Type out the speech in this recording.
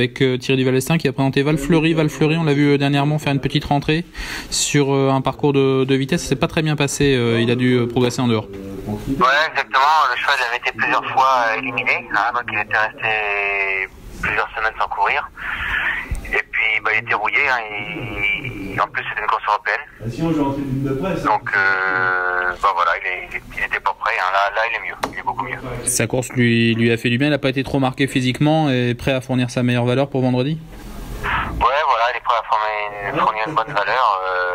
avec euh, Thierry Duvalestin qui a présenté Val Fleury. Val Fleury, on l'a vu euh, dernièrement faire une petite rentrée sur euh, un parcours de, de vitesse. Ça s'est pas très bien passé. euh, il a dû euh, progresser en dehors. Ouais, exactement. Le cheval avait été plusieurs fois euh, éliminé, hein, donc il était resté plusieurs semaines sans courir. Et puis, bah, il était rouillé. Hein, et, et en plus, c'était une course européenne. De presse. Donc, euh, bah voilà, il, est, il, est- il était pas prêt. Hein. Là, là, il est mieux. Il est beaucoup mieux. Sa course lui, lui a fait du bien. Il n'a pas été trop marqué physiquement et prêt à fournir sa meilleure valeur pour vendredi? Ouais, voilà, il est prêt à fournir une bonne valeur. Euh,